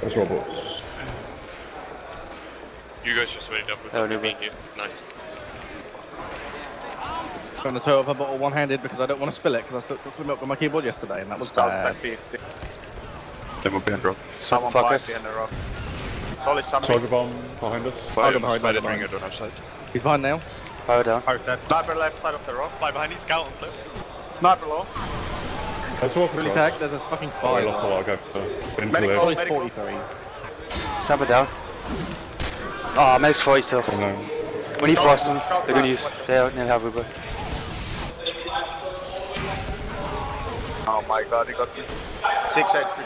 There's robots. You guys just wait up with Oh, me. no, me. you. Nice. Trying to tow up a bottle one-handed because I don't want to spill it because I took took milk on my keyboard yesterday and that was Scouts bad. back 50. Demo behind rock. Someone Pockets. five behind the rock. Solid something. Charger bomb behind us. Fire behind, behind, behind, behind, ringer, don't outside. He's behind now. Power down. Sniper left side of the rock. Fly behind, he's scout on flip. Sniper low. Let's walk Really across. tagged. There's a fucking Oh, spy. I lost a lot. Go. Uh, into Medical. Oh, the he's Medical. 43. Sniper down. Oh, Meg's 40 still. oh, no. When he frosts them, they're gonna use. They nearly have Uber. Oh my god, he got me. 6 HP.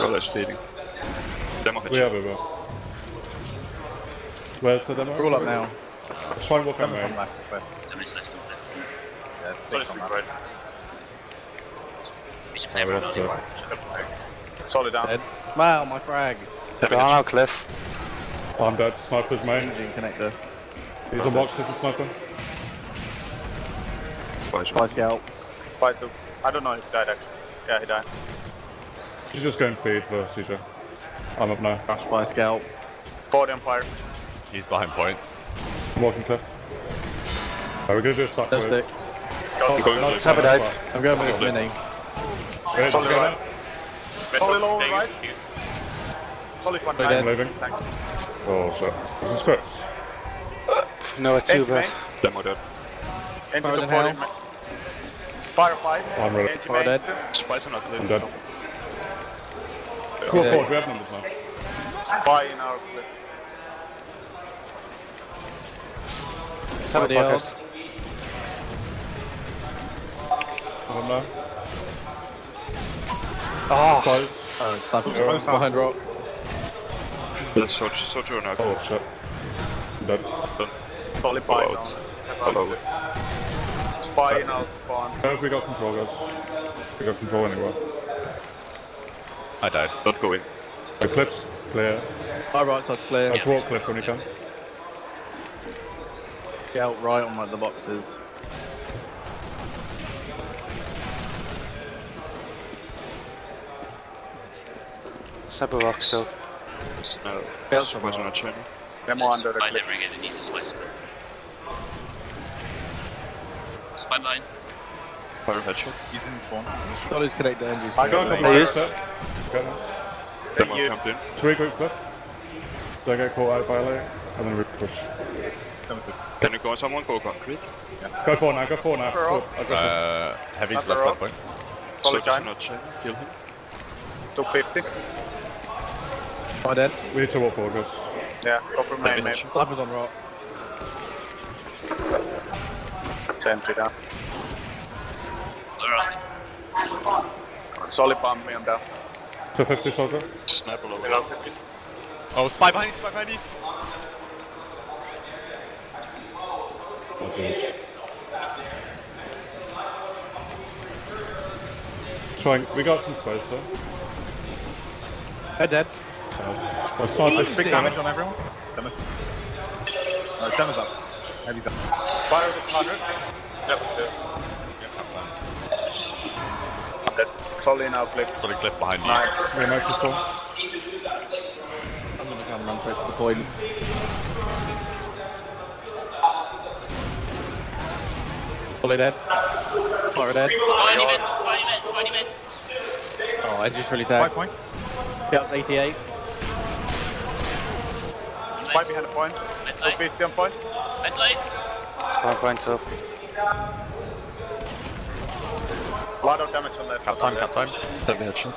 Roll is stealing. Demo hit We you. have Uber. Where's the demo? We're all up now. Let's try and walk out main. Damage left on left. Solid speed right. We should play around So, Solid down. Dead. Wow, my frag. Down our cliff. I'm dead. Sniper's main. Engine connector. He's on box. This is sniper. Fire Spy scout. Fight two. I don't know if he died actually. Yeah, he died. You just go and feed for CJ. I'm up now. Spy scout. 40 on fire. He's behind point. I'm walking cliff. Are we're gonna do a suck Just with. six. Going no, to I'm going with his mini. Solid go right. Solid low right. Solid one Solid right. I'm leaving. Thanks. Oh shit. This is Chris. No, it's too Entry bad. Demo dead. Enter the than 40 Fire five. I'm ready. Entry Fire dead. Spice on I'm uplift. dead. Go Yeah. forward. We have numbers now. Fire in our flip. Somebody pockets. I'm up now. Oh, Close. Sniper behind rock. Let's short, short now. Oh shit. I'm dead. Solid fire Follow. down. Follow. Spy in our spawn. I don't know if we got control, guys. We got control anywhere. I died. Don't go in. The cliff's clear. My right side's clear. Let's walk cliff when you can. Scout right on like the boxes. sniper rock still. No. Scout's Spice on a channel. Demo under the Find clip. him, ringer, and he's a spice. Spy behind. Fire headshot. Solid's connector engines. I got Come They back, used- step. Okay, nice. Demo you. jumped in. Three groups left. Don't get caught out by late. And then we push. Can you go on someone? Go concrete. Go for now, go for now. Sure. Good, aggressive. Uh, heavy's Upper rock. point. Solid time. not. Kill him. 250. My dead. we need to walk forward, guys. Yeah, go for main main. Sniper's on rock. Entry down. Alright. Solid bomb me on down. 250 soldier. Sniper low. Below 50. Oh, spy behind you, spy behind you. Oh, jeez. Trying, we got some space though. They're dead. Nice. Let's snipe this. Big damage on everyone. Damage. Uh, damage up. Heavy damage. Fire with 100. Yep, two. I'm dead. Solid in our clip. Solid cliff behind you. Nine. Yeah, Max is full. I'm gonna come run straight to the point. Fully dead. Fire dead. Spiny mid, spiny mid, spiny mid. Oh, I just really tagged. point. Scout's 88. Five behind the point. Let's lay, 250 on point. let's lay. Spawn points up. A lot of damage on that. Cap time, cap time. Heavy headshot.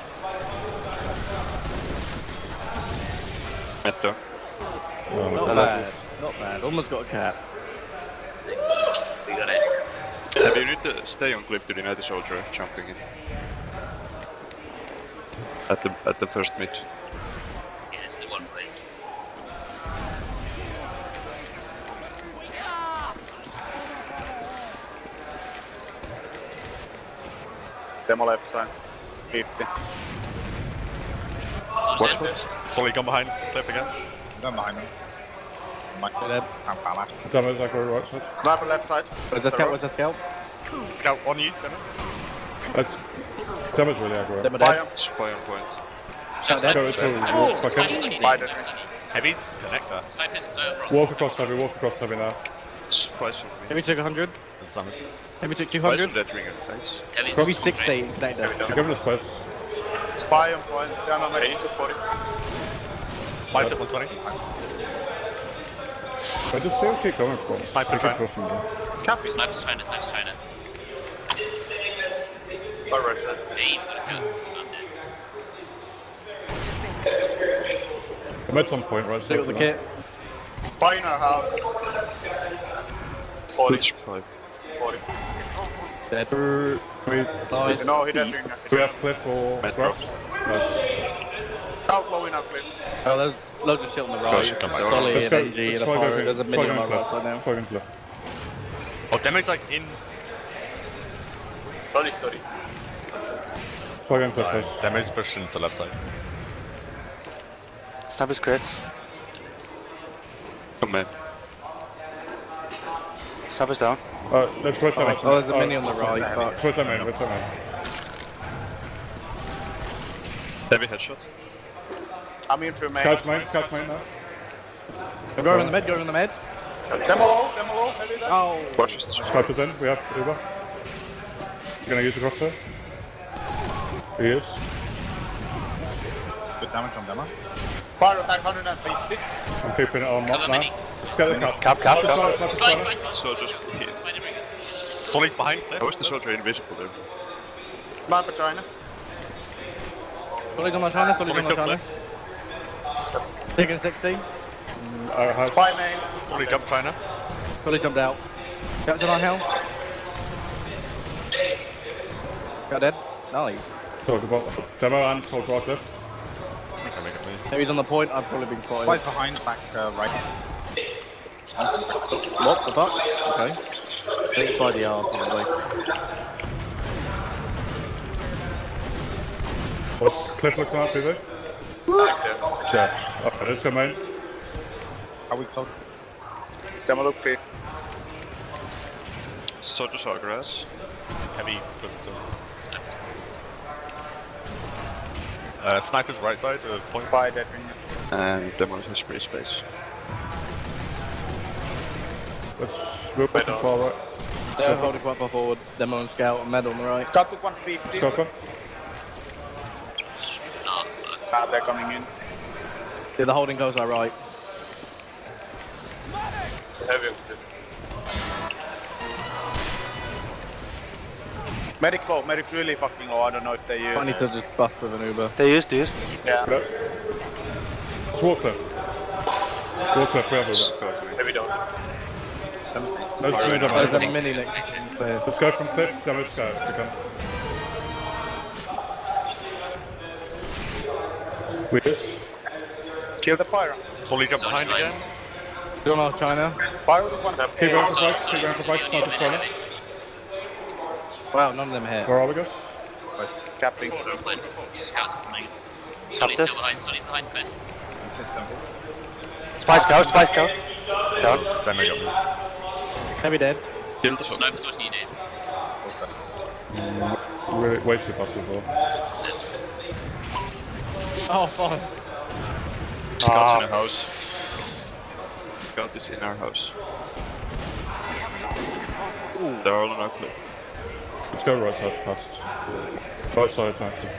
Mid though. Not bad. Not bad. Almost got a cap. We got it. Have you need to stay on cliff to deny the soldier jumping in? At the at the first mid. Yeah, it's the one place. Demo left side. 50. Soldier dead. Fully gone behind cliff again. Don't mind him. They're dead. Damage like right side. Sniper left side. Where's the scout? Where's the scout? Scout on you, Demo. That's damage really aggro. Demo Buy dead. him. Spy on point. Shout dead. Go to fuck Sniper's it. on you, Buy that. Sniper's on you. Heavy, connector. Sniper's front. Walk across heavy, walk across heavy now. Spy's on me. Heavy took 100. Summon. Heavy took Spy's on 200. That ring in the face. Heavy's Heavy on 60 train. connector. Give him the space. Spy on point. Down on medic. 40. Spy took 120. I just see him keep going from. Sniper I keep trying. trusting him. Cappy. Sniper's China, Sniper's China. Alright. Hey, you gotta go. I'm dead. I'm at some point, right? Stick with the kit. Spy in our house. 40. Five. 40. Dead. Nice. No, he doesn't. Do we have cliff or Met grass? Nice. South low in our clip. Oh, there's loads of shit on the right. come back. Solly Let's and go. NG Let's a try going There's a try on going my right now. Try cliff. Oh, damage like in. Sorry, sorry. Try going cliff, guys. damage pushing to left side. Sniper's crits. Come man. Sniper's down. Uh, let's rotate main. Oh, there's a minion on the right. Fuck. Let's rotate main, rotate main. Heavy headshot. I'm in for main. Scout main, scout main now. I'm going on the med, going on the med. Demo low, demo low. Heavy down. Oh. Watch this. Sniper's in, we have Uber. You're gonna use the crosshair? He is. Good damage on demo. Fire attack 150. I'm keeping it on Cover mark now. Mini. Just get cap. Cap, cap, cap. side, sniper Spy, side. spy, spy. Soldiers here. Spy the ring. Solly's behind cliff. How is the soldier invisible there? Sniper China. Solly's on my China, Solly's on my China. Taking 60. I have Spy main. Solly jump China. Solly jumped out. Captain on hell. Got dead. Nice. talk about demo and soldier right cliff. Can make it me. Heavy's on the point, I've probably been spotted. Spy behind, back uh, right. What the fuck? Okay. I think it's by the arm, probably. What's cliff looking like, PV? Yeah. Okay, let's go main. How weak soldier? Demo look fit. Soldiers are grass. Heavy cliff still. Uh, sniper's right side, uh, point. Spy dead ring. And demos in free space. Let's we're looking far right. They're holding quite far forward. Demo and scout and med on the right. Scout took 150. Scopper. Oh, so. Ah, they're coming in. Yeah, the holding goes our right. Heavy. Medic low, medic really fucking low. I don't know if they use. I need to just bust with an Uber. They used, used. Yeah. Let's walk cliff. Walk cliff, we have Uber. Heavy down. Clear. Let's go from cliff, demo scout. We can. We is. Kill the fire. Solly jump Soldier behind right. again. Going on China. Fire with 150. Keep going for Solid, fights, keep solid, going for fights, solid, sniper solid. Wow, none of them hit. Where are we, guys? Capping. Flynn. Scouts coming. Solly's still behind, Solly's behind Cliff. Spy scout, spy scout. Down. Damage got me. Heavy dead. Kill the soldier. Sniper's watching you, Dave. Mm, way, way too passive, though. Oh, fuck. Scout ah. in our house. Scout is in our house. They're all on our cliff. Let's go right side fast. Right side, actually.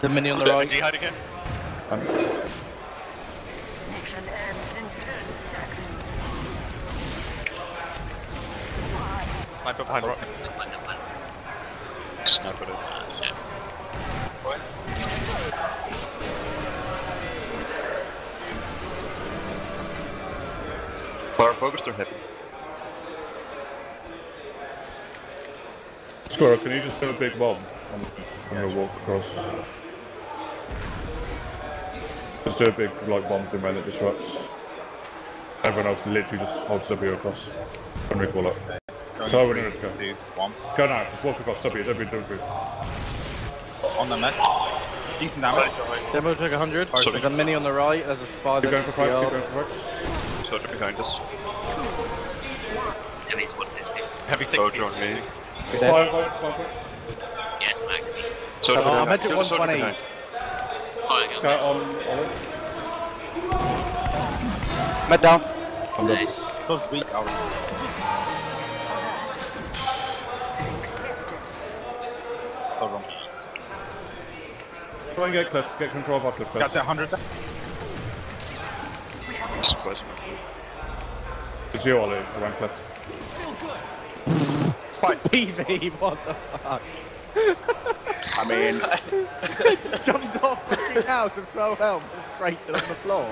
The mini on the Right. right. Jihad again. Um, Sniper behind rock. Behind, behind. Sniper dead. Ah, shit. Fire focused or heavy? Squirrel, can you just do a big bomb? I'm, I'm gonna walk across. Just do a big like bomb thing man that disrupts. Everyone else literally just holds W across. When we call it. So we're gonna go. Go now, just walk across W, W, W. On the net. Decent damage. Demo took 100. There's a mini on the right. There's a five. Keep going for fights, keep going for fights. Soldier behind us. Heavy's 150. Heavy thick. Soldier on me. Fire point, fire point. Yes, Max. Soldier Oh. I'm at Kill 120. Fire gun. Scout on Olive. Med down. Nice. So weak, Aaron. So wrong. Try and get Cliff, get control of our Cliff, Got Cliff. that 100 Squares. It's you, Ollie, around Cliff. PV, what the fuck? I mean, Jumped off the fucking house of 12 health and straight on the floor.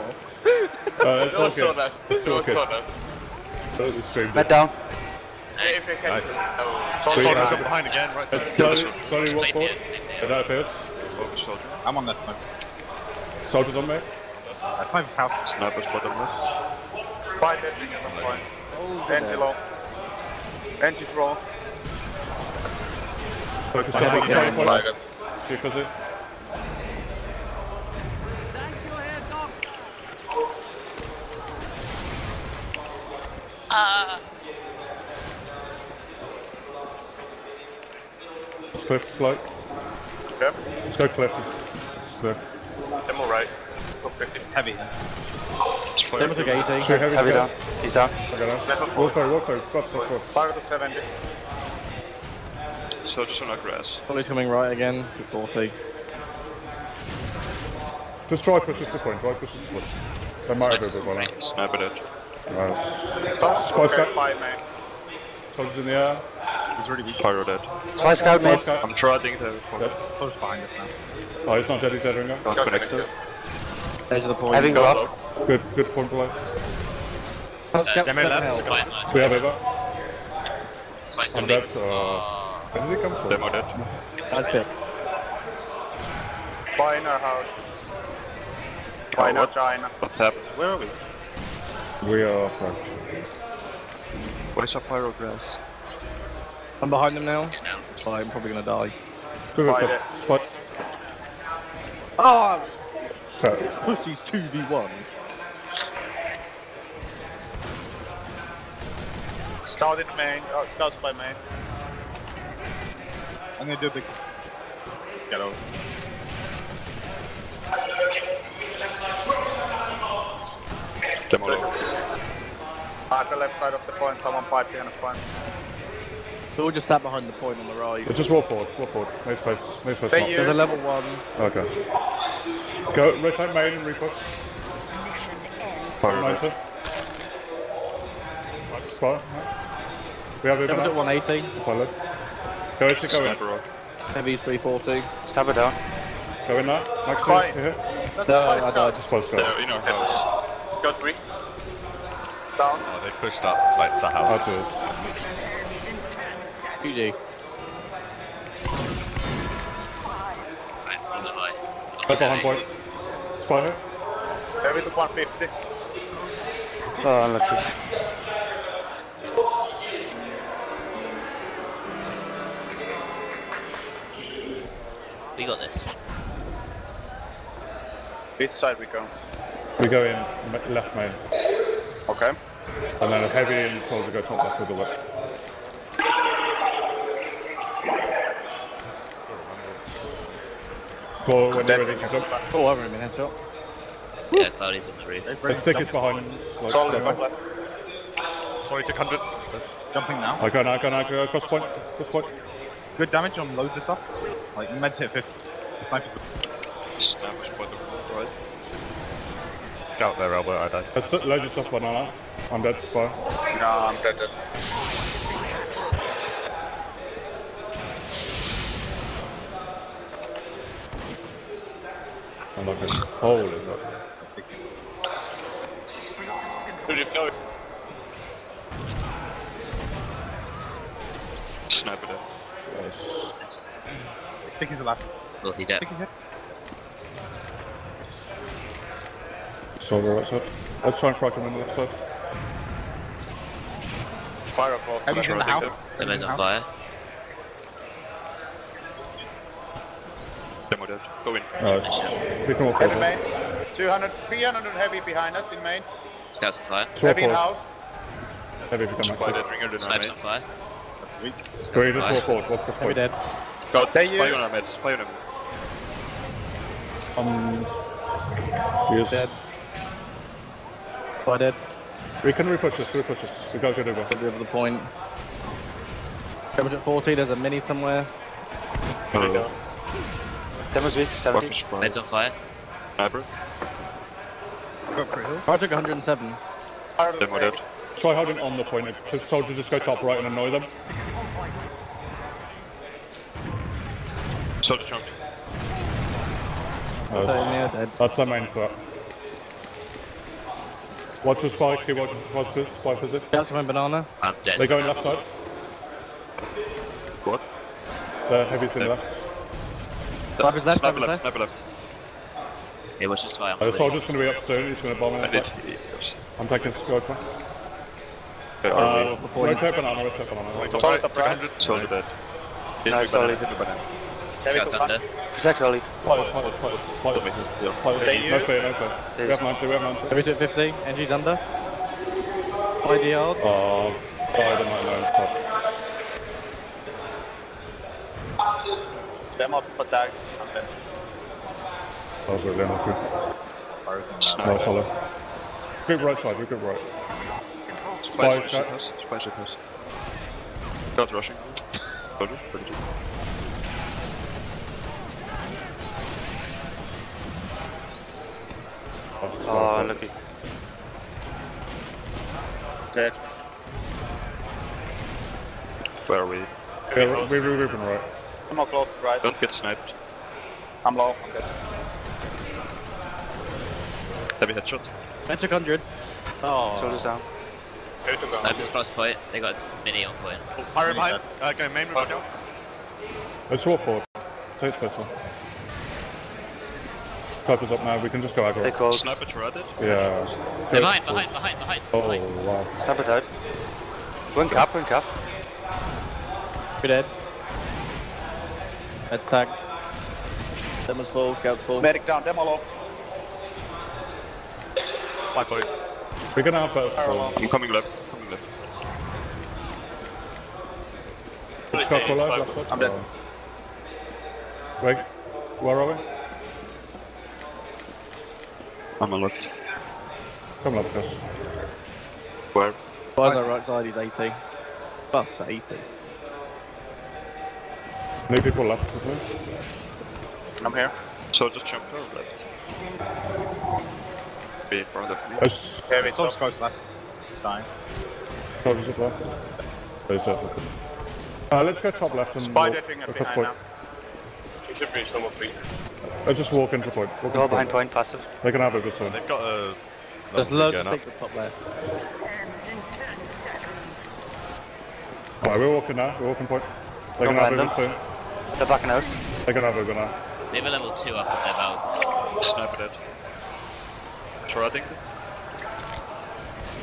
Uh, it's all good. It's all good. So it's streamed Med it. down. Nice. Nice. Soldier's Three up behind again, right Let's there. slowly, slowly walk forward. here. Get that appears. I'm on that smoke. Soldiers on me. That's Sniper's house. Sniper spot on left. Five ending at some point. Anti low. Anti throw. Focus on the point. Two fuzzy. Ah. It's Cliff, float. Yep. Let's go Cliff. It's clear. Demo right. Go 50. Heavy. Demo took 80. Two heavy, Heavy to down. go. He's down. Okay, nice. Walk through, walk through. Cross, cross, cross. Fire to 70. Soldiers on our grass. Solly's coming right again. 40. Just try push this to point, try push this to point. They might have a bit by now. Sniper dead. Nice. Some Spice okay, cut. five man. Soldiers in the air. He's really weak. Pyro dead. Spy scout Spice mid. I'm trotting to Yep. Close behind us now. Oh, he's not dead, he's dead right now. Don't Got connected. Edge of the point. Having Go go up. Good, good point below. Scout Damn it, seven left. Spice nice. We have Eva. Spice I'm dead. me. Uh, where did he come from? Demo dead. That's it. Fire in our house. Fire in our China. What's happened? Where are we? We are fucked. What is our pyro grass? I'm behind them now. Get. Oh, I'm probably gonna die. Good, good, Fire good. there. Spot. Oh, So, pussy's 2v1. Scout in main. Oh, scouts by main. I'm gonna do a big. Let's get over. Demo dead. At the left side of the point, someone pipe behind the point. So we just sat behind the point on the right. yeah, just walk forward, walk forward. No space, no space. Thank you. There's a level one. Okay. Go, rotate main and repush. Pyro Ninety. dead. Nice spot. We have Eva Demo's at now. 180. Follow. Go in, go in. Sniper rock. Heavy's 340. Stabber down. Go in now. Max two. Fine. Here. No, I died. Just close go. They're in our house. Got three. Down. Oh, they pushed up like the house. to us. GG. Right, full divide. Back behind point. Spy here. Heavy to 150. Oh, unlucky. We got this. Which side we go? We go in left main. Okay. And then a heavy and soldier go top left with the whip. Go when you're ready to jump. Oh, I haven't been headshot. Yeah, Cloudy's on the roof. The stick is behind. Like, Solid step left. Sorry, took 100. Jumping now. I go now, go now, go cross point. Cross point. Good damage on loads of stuff. Like meds hit 50. The sniper's Sniper spot right. Scout there, Albert, I died. There's loads of stuff by now. I'm dead, spy. No, I'm dead. dead. I'm not good. Holy fuck. Sniper dead. Yes. Stick is alive. Well, he dead. Stick is hit. Soldier right side. Let's try and frag him in the left side. Fire close. Heavy's in the house. Demo's on fire. Dead. Go in. Nice. We can walk Heavy main. 200, 300 heavy behind us in main. Scouts on fire. Let's Heavy in house. Heavy if you come Spy back. dead. Ringer than our Snipes on fire. Weak. Green, just walk forward. Walk across Heavy dead. Go, Stay spy here. on our mid, spy on him. Um, yes. Dead. Fire dead. We can repush this, repush this. We gotta get over. Probably over the point. Damage at 40, there's a mini somewhere. Oh, Demo's weak, 70. fucking. Med's on fire. Sniper. I took 107. Demo dead. Try holding on the point. If soldiers just go top right and annoy them. Soldier chunk. Nice. Yeah. That's the main threat. Watch the spike, keep watching the spike, spike position. Scouts coming banana. I'm dead. They're going left side. What? The heavy's in left. Sniper's left, Sniper sniper's left, left. sniper left. Hey, watch the spy on Uh, the soldier's gonna be up soon, he's gonna bomb in I a did. I'm taking scope. Uh, Uh, rotate banana, rotate banana. Solid up right. Soldier dead. Hit Nice, me solid. banana, hit me banana. Scouts under. Protect Ollie. Us, us, us, me, us. yeah. Fight. No fear, no fear. We have 90, we have 90. Heavy to 50. Engie's under. 5 yard. Oh, died on my own. Them up attack. I'm dead. That was really unlucky. No, solid. Group right side, we group right. Spy, Spy scout. shoot us. Spy shoot us. Scout rushing. Soldier, 32. Oh, ah, unlucky. Dead. Where are we? Yeah, we we regrouping right. I'm more close to right. Don't get sniped. I'm low. I'm dead. Heavy headshot. Men took 100. Oh. Shoulders down. Snipers cross point. They got mini on point. Fire behind. Uh, go main room down. Let's walk forward. Take space one. Piper's up now, we can just go They aggro. called. Sniper turreted. Yeah. They're behind, behind, behind, behind, Oh, behind. wow. Sniper died. One cap, one cap. We're dead. That's tagged. Demon's full, scouts full. Medic down. Demo low. Spy point. We're gonna have better storms. I'm coming left. Coming left. Let's go for live, left side. I'm dead. Wait, where are we? I'm on left. Come left, guys. Where? Boys on right side, he's 80. Buff to 80. New people left with me. I'm here. Soldier jumped over left. Be in front of me. There's Heavy Close, top. close left. Dying. soldiers up left. There's dead. Uh, let's go top left and Spy walk jetting across behind point. now. You should reach number three. Let's just walk into point. Walk They're into all behind point, passive. They can have it this soon. They've got a. There's loads going of up. top left. Alright, we're walking now. We're walking point. They can Don't have it this soon. They're backing out. They can have it now. They have a level 2 up on their belt. Sniper dead. Turreting.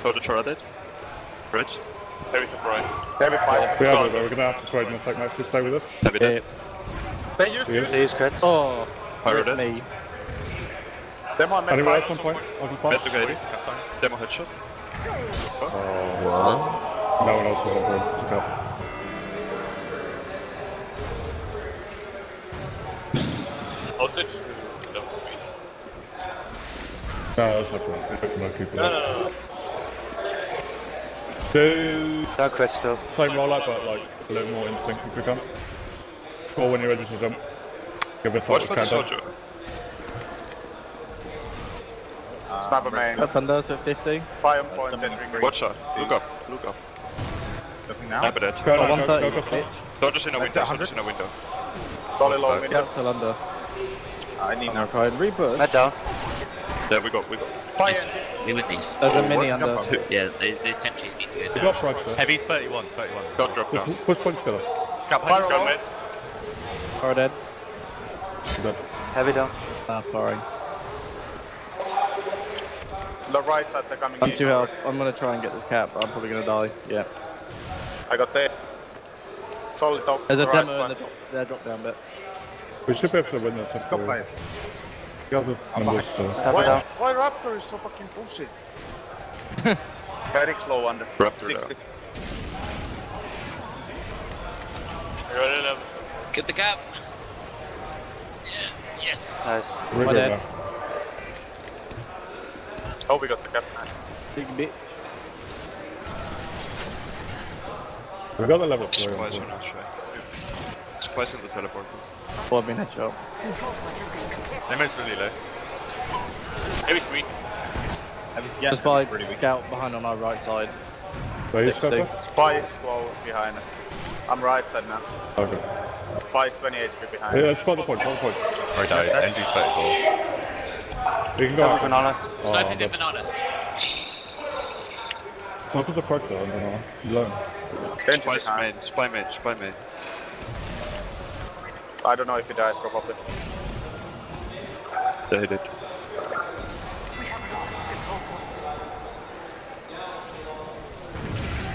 Soldier turreted. Bridge. Heavy top right. Heavy fire. We have it, but we're gonna have to trade in a sec. Next, just stay with us. Heavy dead. They use Yes. They use crits. Oh, Fire rip dead. me. them on med Anywhere fire. else on point? I'll be Med fast. Demo headshot. Oh, one. No one else was up here to cap. Oh, Hostage. No, that's not good. No people. No, no, no. Do Don't quit still. same rollout, but like a little more instinct if we can. Or when you're ready to jump, give us like Watch a for the countdown. soldier. Sniper main. That's under to 50. Fire on point. Entering green. Watch out. Look up. Look up. Looking now. Sniper dead. Go, Oh, no, go, go, 130. go, stop. Soldier's in a That's window. 100. Soldier's in a window. Solid low mid. Scouts still under. I need I'm now. gonna try and rebirth. Med down. Yeah, we got. We got. Fire. Nice. We win these. There's a mini under. Yeah, those, those sentries need to go We down. got strikes there. Heavy 31, 31. Got drop down. Push, push points together. Scout Fire behind, go roll. mid. Are dead. Dead. Heavy down. Ah, sorry. The right side, they're coming I'm in. too health. I'm gonna try and get this cap, but I'm probably gonna die. Yeah. I got there. Solid top. There's a right demo in the drop, their drop down bit. We should be able to win this if Go we play. got the numbers to. Why, down. why Raptor is so fucking bullshit? Very slow under. Raptor 60. Get the cap. Yes. Yes. Nice. We're My good now. Oh, we got the cap. Big bit. We got the level 3. Spice on our track. Spice in the teleporter. Well, I've been headshot. Damage's really low. Heavy three. Heavy, yeah, Just by heavy's really weak. scout behind on our right side. Where you Six, Spy is 12 behind us. I'm right side now. Okay. Spy is 20 HP behind. Yeah, let's spot the point, spot the point. Already died. Envy's 34. We can go Double out. banana. Oh, Sniper's in that's- banana. Sniper's a frag though, I don't know. Alone. Benji Spice spy main, spy main. I don't know if he died probably. They hit it.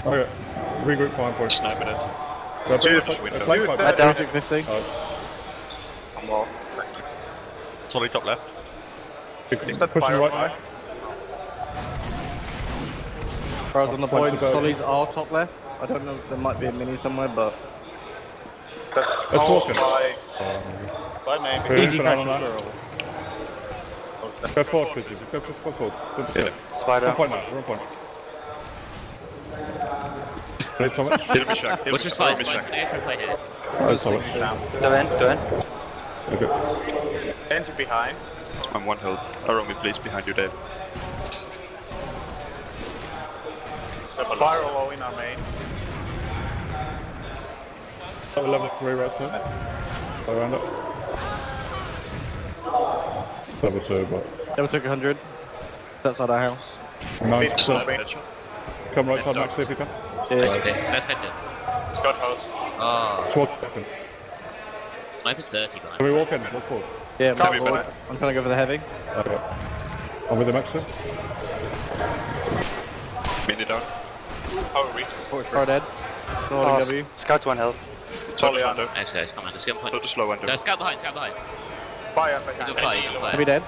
Okay. Regroup fine point. Sniper it. That's it. window. Flank fight. Head down. 50. I'm low. Solid top left. Is that Pushing fire right fire? on the point. about- Sollies top left. I don't know if there might be a mini somewhere, but That's Let's oh, walk in. Spy. Spy maybe. Who's easy banana crack now? squirrel. Go forward, Chrissy. Go, go, go forward. Good percent. One Spider. point now. One point. Need so much? Hit me shack. What's your spice? Spice on the air play here. Need so much. Go in, go in. Okay. Benji behind. I'm one health. Arrow me please behind you, Dave. Spiral low in our main. Got level 3 right side. Go around it. Level 2, but Never took 100. It's outside our house. 90%. Come right side, Max, see if you can. Nice Cheers. bit. Nice bit. Scott house. Oh, Swat second. sniper's dirty, man. Can we walk in? Walk forward. Yeah, I'm, Heavy forward. I'm trying to go for the heavy. Okay. I'm with the Max here. Mini down. How reach? Far dead. Oh, Holding s- W. Scout's one health. Solid under. Nice guys, come on, let's get on point. Not the slow under. No, scout behind, scout behind. Spy up He's on fire, he's on Heavy fire. dead.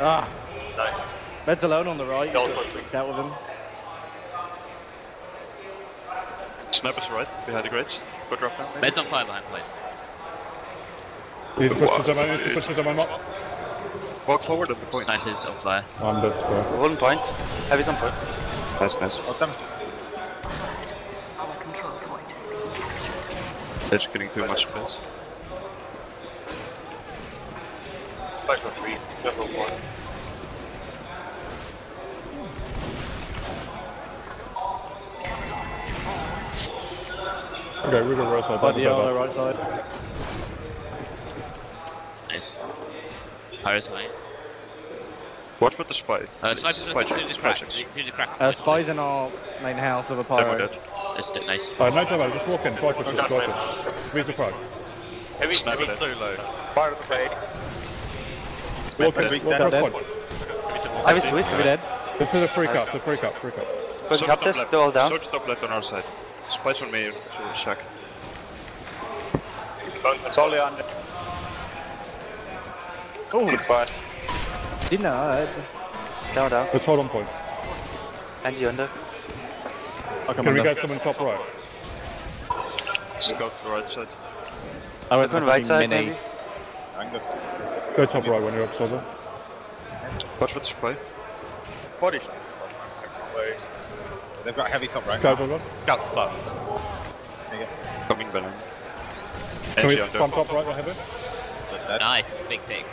Ah. Bed's alone on the right. Scout with him. Sniper's right, behind the grates. Go drop down. maybe. Bed's on fire behind point. He's pushed his ammo, he's pushed his ammo up. Walk forward at the point. Sniper's on fire. Uh, I'm dead, spare. One point. Heavy's on point. Nice, nice. Oh, damn. They're just getting too much space. Spy for three. Level one. Okay, we go right side. Side the double on the right side. Nice. Pyro's high. Watch for the spy. Uh, sniper's Spy through check, the spy crack. Through the crack. Uh, Spy's in our main house with a Demo pyro. dead. Let's it, nice. Alright, no time just walk in. Try push, just try push. Visa frag. Heavy Sniper sniper. dead. So low. Fire the fade. Walk in, Heavy walk dead. across Dead. point. Heavy sweet. Heavy dead. This is a free cup, the free cup, free cup. Go Solid cap this. They're all down. Solid top left on our side. Spice on me, shack. Solly under. Oh, Spy. denied. Down, down. Let's hold on point. Engie under. I'll Can we under. get someone top right? Go to the right side. I went Going for right side, mini. maybe. Go top right when you're up, Soza. Watch for the spy. Body. They've got heavy top right. Scout over. Scout's fucked. Coming banana. Can we Energy front top right, I have it? Nice, it's big pig.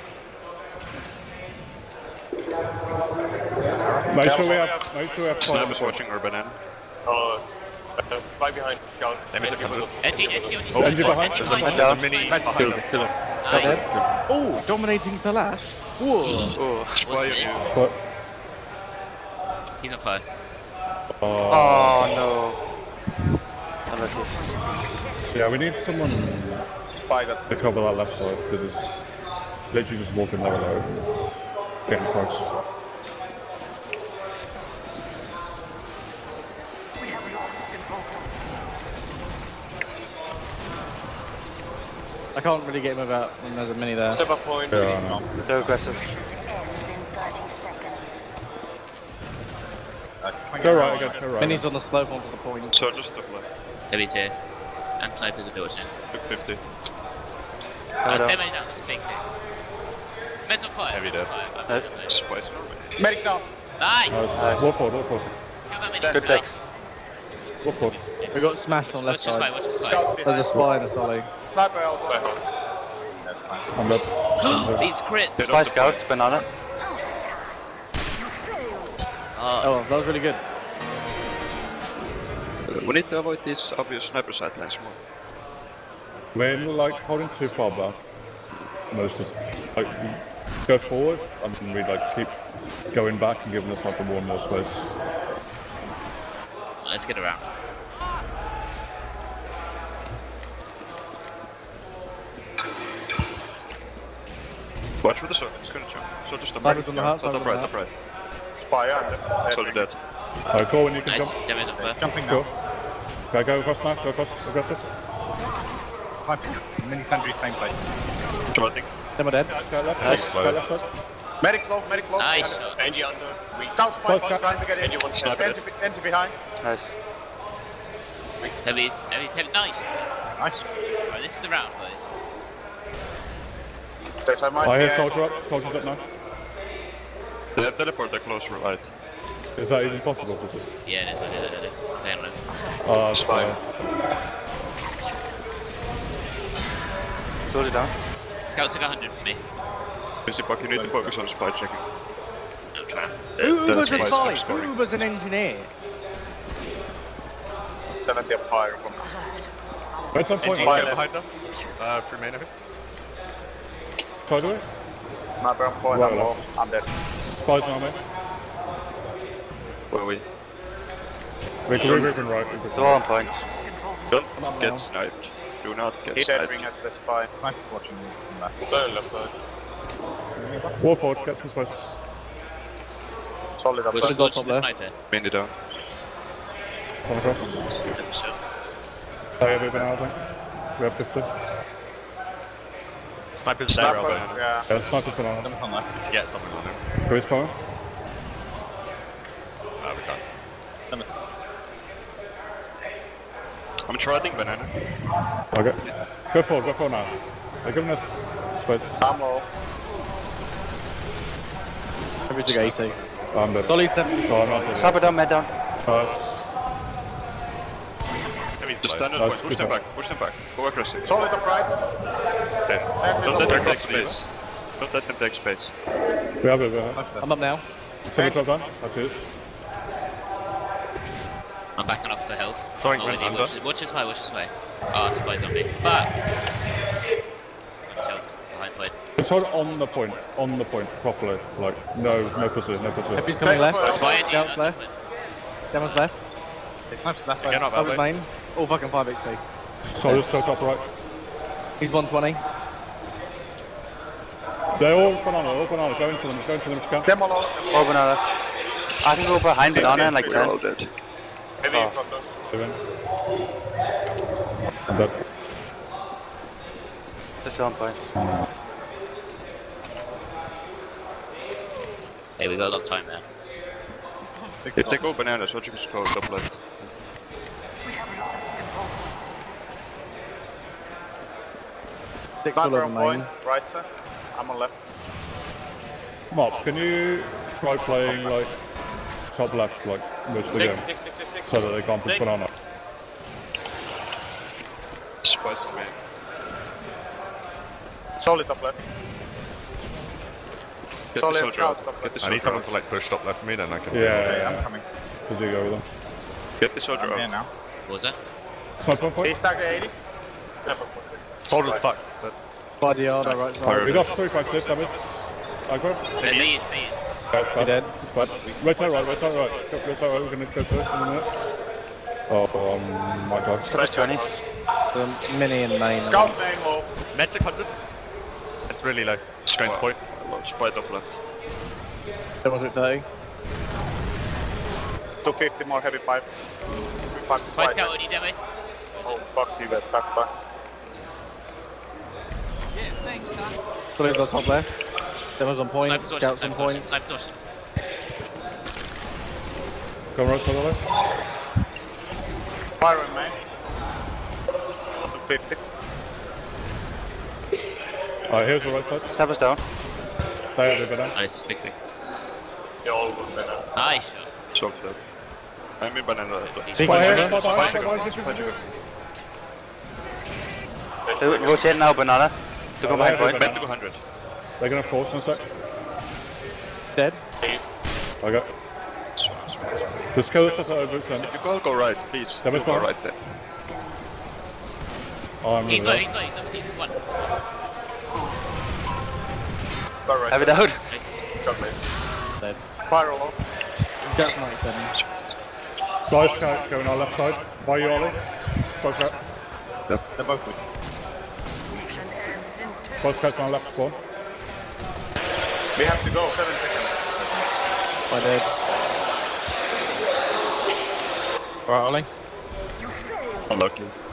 Make sure we have, make sure we have fire on the watching our banana. Uh, spy behind scout. Damage a couple. Edgy, edgy on your Oh, side. edgy behind? Edgy There's behind one you. down. Edgy Mini behind behind you. us. Kill. Nice. Oh, dominating Thalash. Whoa. What's this? you. But, He's on fire. Oh no. Unlucky. yeah, we need someone Spy got to cover that left side, because it's literally just walking level low. Getting frags. I can't really get him without when there's a mini there. step up point. Yeah, I know. They're aggressive. Go right again, go right. Mini's on the slope onto the point. So just top left. Heavy two. And snipers are built in. 50. Uh, down. demo down, that's a big thing. Med's on fire. Heavy dead. Fire, fire, Nice. fire. Medic down. Nice! Nice. War forward, war forward. Kill that many Good people. picks. War forward. We got smashed on left Watch this way, side. watch this There's a spy and a solly. Sniper elbow. I'm dead. These crits! Spy scouts, banana. Oh, Oh, that was really good. We need to avoid these obvious sniper sight lines more. We're like holding too far back. Most of like go forward and then we like keep going back and giving us like a one more space. let's get around. Watch for the sword, it's gonna jump. So just Snipers on the house, Top snipers right, on top right. Fire under. Soldier dead. Alright, cool when you can Nice, jump. demo's on fire. Jumping Cool. now. Okay, go across now, go across, aggressive. Sniping. Mini sentry, same place. Charging. Demo dead. Go Nice. go left side. Medic low, medic low. Nice shot. Engie under. Scouts Close, point, scout. trying to get in. Engie, Engie behind. Nice. Heavy's, heavy's, heavy, nice! Nice. Alright, this is the round, boys. There's a might I be hear a soldier up, soldiers up now. They have teleporter close right. Is that even possible? This is. Yeah, it is, I did, I did, I did. Stay on it. Uh, it's fine. Soldier down. Scout took 100 from me. Busy buck, you need to focus on spy checking. I'm trying. Uber's a That's solly. twice. Uber's an engineer. 70 of fire from Red some point, NG right? behind us. Uh, through main, I think. Try to do it. sniper on point. I'm low. I'm dead. Spies on me. Where are we? We can regroup and right. regroup. They're all on point. Don't get sniped. Do not get He dead sniped. ring at the spy. Sniper's watching me from left. War forward, get some space. Solid up Watch, there. watch top the there. sniper. Mainly down. Come across. Double shot. Yeah, we've been out, I think. We have 50. Sniper's there, Sniper, Elbow. yeah. Yeah, sniper's been on. Seven's on left. To get someone on him. Who is coming? Uh, we can't. I'm charging banana. Okay. Go forward, go forward now. They're giving us space. I'm low. Heavy took 80. I'm dead. Solly's 70. Oh, I'm not dead. Sniper down, med down. Nice. Just Heavy's close. Nice, point. Push them back. Push them back. Go aggressive. Solid up right. Dead. Don't let them take space. Don't let them take space. We have it, we have it. I'm up now. Single top down. That's it. I'm backing off for health. Something Oh, went wait, under. Watch, watch this way, watch this way. Oh, spy's on me. Fuck! Jump behind point. Just hold on the point, on the point, properly. Like, no, no pussy, no pussy. Heavy's coming left. Spy and Scouts left. Demo's left. Hey, Sniper's left. Get up, Solly's Elbow. main. All fucking 5 HP. Soldiers, so top right. He's 120. They're all banana, all banana. Go into them, go into them if you can. Demo low. All banana. I can go behind banana in like We're all 10. dead. Heavy in front of. Give in. I'm dead. They're still on point. Hey, we got a lot of time there. If they go banana, so you can go top left. Six all Sniper over on point. Right sir. I'm on left. Mop, can you try playing like top left, like most of the game, so that they can't push banana? Spy's main. Solid up left. Get Solid soldier scout out. up Get the left. I need soldier someone to like push top left for me, then I can. Yeah, Hey, yeah, I'm coming. Because you go with them. Get the soldier I'm out. now. What was that? Sniper on point. He's stagger 80. Sniper point. Soldier's fucked. That, By the yard, right side. We got 35 safe damage. Aggro. Uh, these, these. That's He dead. It's. Right side right, right side right. Go, right side right, we're gonna go to it in a minute. Oh, um, my god. Sniper's 20. So mini and main. Scout main low. Med's 100. It's really low. Strange point. Spy top left. Demo's at 30. 250 more heavy pipe. Pipe Spy scout on you, demo. Oh fuck you, that back back. Solly's on top left. Demo's on point. Sniper's watching, Scouts on sniper's point. watching, sniper's watching. Go right side right. Fire in main. 50. Alright, here's the right side. Sabba's down. They are over there. Nice, big big. Nice shot. Choked up. I'm in banana as well. He's Spy fine. here, spy behind, spy behind, this is you. Now, banana. They're going behind point. they're Back 100. They're gonna force in a sec. Dead. Okay. Just kill us over 10. If you go, go right, please. That was go fine. right there. Oh, I'm He's really low, he's low, he's low. He's one. Go right. Have it down. Nice. Got me. Dead. Fire along. Scout's 97. Spy scout going our left side. By you, Ollie. Spy scout. They're both weak. Spy scout's on left spawn. We have to go. Seven seconds. By dead. Alright, Ollie. Unlucky.